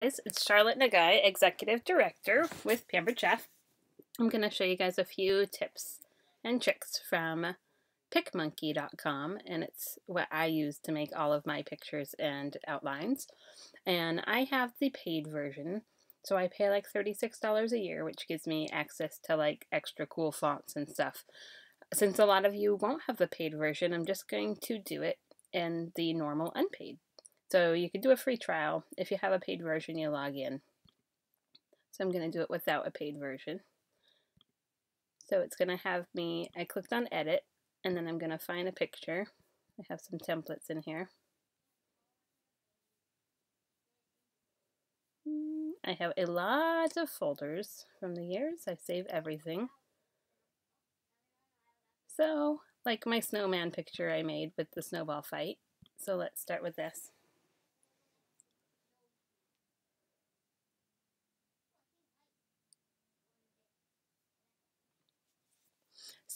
it's Charlotte Nagai, Executive Director with Pampered Chef. I'm going to show you guys a few tips and tricks from PicMonkey.com, and it's what I use to make all of my pictures and outlines. And I have the paid version, so I pay like $36 a year, which gives me access to like extra cool fonts and stuff. Since a lot of you won't have the paid version, I'm just going to do it in the normal unpaid so you can do a free trial. If you have a paid version, you log in. So I'm going to do it without a paid version. So it's going to have me, I clicked on edit, and then I'm going to find a picture. I have some templates in here. Mm, I have a lot of folders from the years. I save everything. So, like my snowman picture I made with the snowball fight. So let's start with this.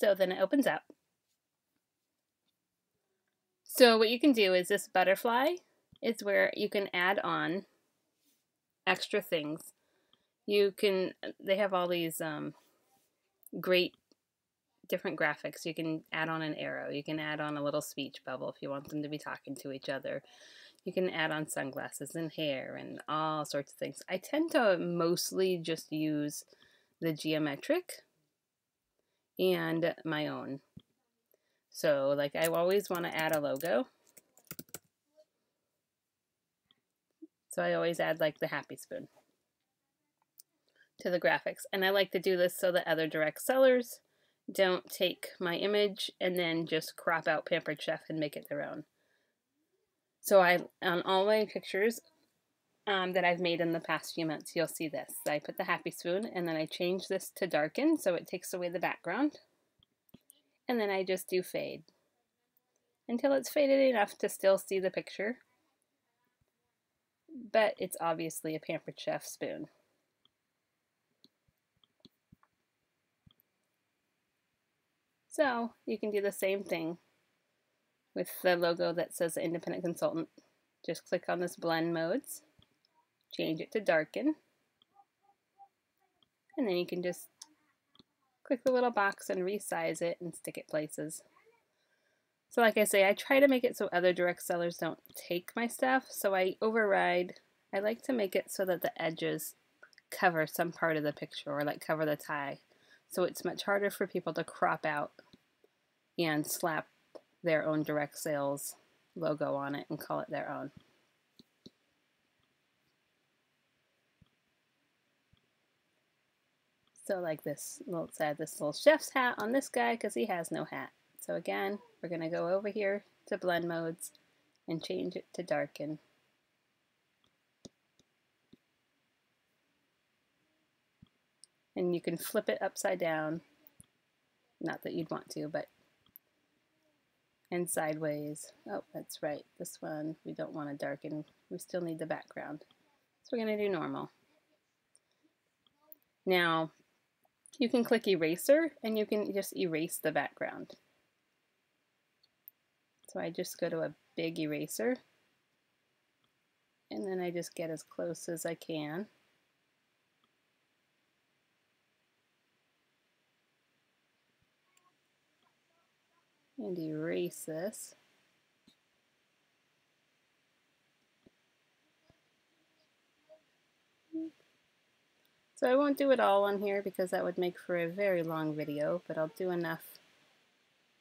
So then it opens up. So what you can do is this butterfly is where you can add on extra things. You can, they have all these um, great different graphics. You can add on an arrow. You can add on a little speech bubble if you want them to be talking to each other. You can add on sunglasses and hair and all sorts of things. I tend to mostly just use the geometric and my own. So like I always want to add a logo. So I always add like the happy spoon to the graphics. And I like to do this so that other direct sellers don't take my image and then just crop out Pampered Chef and make it their own. So I on all my pictures um, that I've made in the past few months, you'll see this. I put the happy spoon and then I change this to darken so it takes away the background. And then I just do fade until it's faded enough to still see the picture. But it's obviously a Pampered Chef spoon. So you can do the same thing with the logo that says Independent Consultant. Just click on this blend modes change it to darken. And then you can just click the little box and resize it and stick it places. So like I say, I try to make it so other direct sellers don't take my stuff. So I override, I like to make it so that the edges cover some part of the picture or like cover the tie. So it's much harder for people to crop out and slap their own direct sales logo on it and call it their own. So like this little said this little chef's hat on this guy because he has no hat. So again, we're going to go over here to blend modes and change it to darken. And you can flip it upside down. Not that you'd want to, but and sideways. Oh, that's right. This one we don't want to darken. We still need the background. So we're going to do normal. Now, you can click eraser and you can just erase the background. So I just go to a big eraser and then I just get as close as I can. And erase this. So I won't do it all on here because that would make for a very long video, but I'll do enough.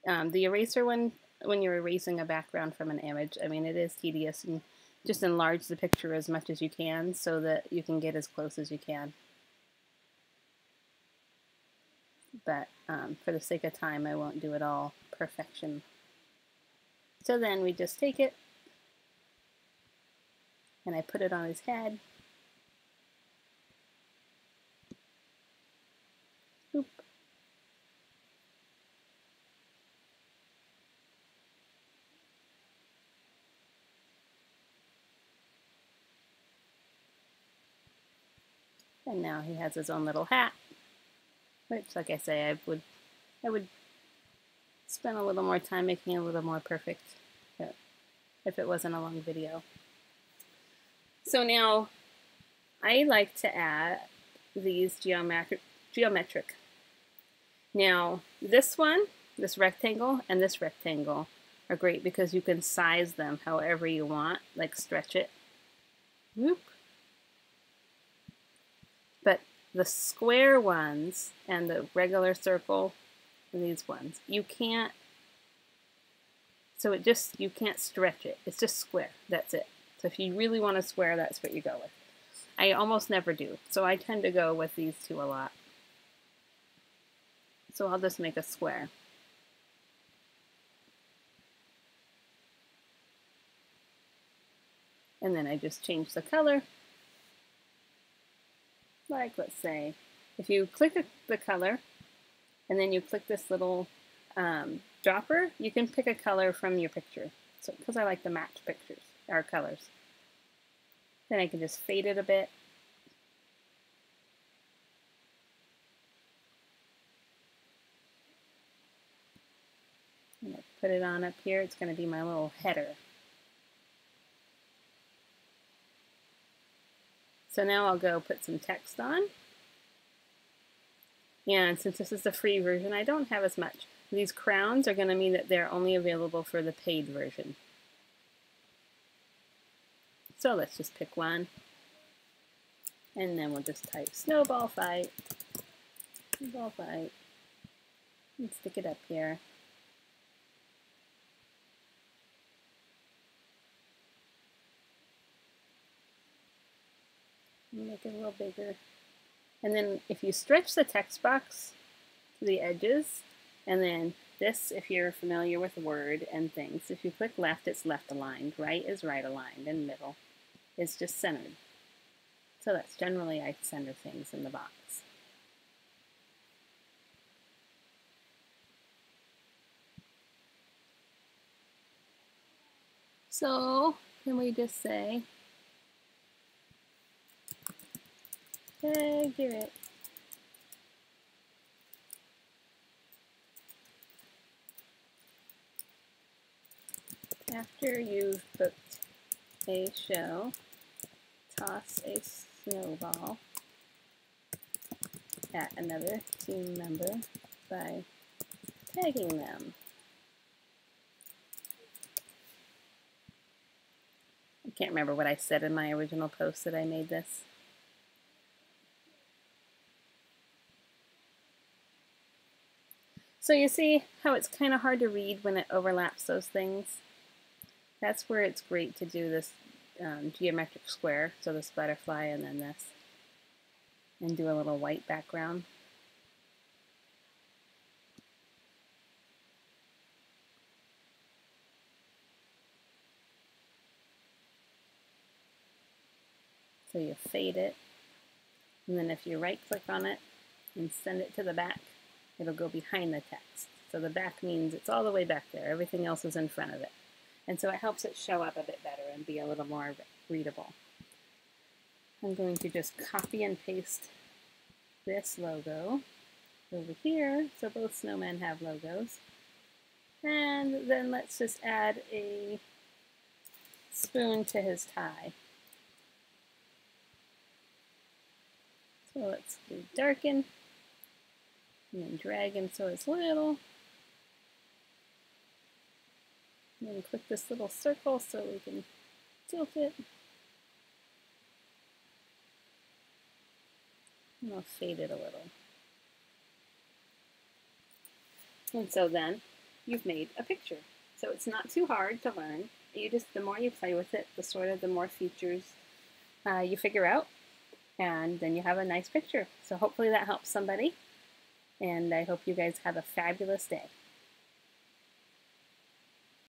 Um, the eraser one, when you're erasing a background from an image, I mean, it is tedious and just enlarge the picture as much as you can so that you can get as close as you can. But um, for the sake of time, I won't do it all perfection. So then we just take it and I put it on his head And now he has his own little hat, which, like I say, I would, I would spend a little more time making it a little more perfect if it wasn't a long video. So now I like to add these geometric, geometric. Now, this one, this rectangle, and this rectangle are great because you can size them however you want, like stretch it. Whoop. But the square ones and the regular circle and these ones, you can't, so it just, you can't stretch it. It's just square. That's it. So if you really want a square, that's what you go with. I almost never do, so I tend to go with these two a lot. So I'll just make a square. And then I just change the color. Like, let's say, if you click the color, and then you click this little um, dropper, you can pick a color from your picture. So, because I like to match pictures, or colors. Then I can just fade it a bit. Put it on up here. It's going to be my little header. So now I'll go put some text on. And since this is the free version, I don't have as much. These crowns are going to mean that they're only available for the paid version. So let's just pick one. And then we'll just type snowball fight. Snowball fight. And stick it up here. Make it a little bigger. And then if you stretch the text box to the edges, and then this, if you're familiar with Word and things, if you click left, it's left aligned, right is right aligned, and middle is just centered. So that's generally I center things in the box. So can we just say Give it. After you've booked a show, toss a snowball at another team member by tagging them. I can't remember what I said in my original post that I made this. So you see how it's kind of hard to read when it overlaps those things? That's where it's great to do this um, geometric square, so this butterfly and then this, and do a little white background. So you fade it, and then if you right click on it and send it to the back, it'll go behind the text. So the back means it's all the way back there. Everything else is in front of it. And so it helps it show up a bit better and be a little more readable. I'm going to just copy and paste this logo over here. So both snowmen have logos. And then let's just add a spoon to his tie. So let's do darken and then drag him so it's little. And then click this little circle so we can tilt it. And I'll fade it a little. And so then you've made a picture. So it's not too hard to learn. You just, the more you play with it, the sort of the more features uh, you figure out, and then you have a nice picture. So hopefully that helps somebody and I hope you guys have a fabulous day.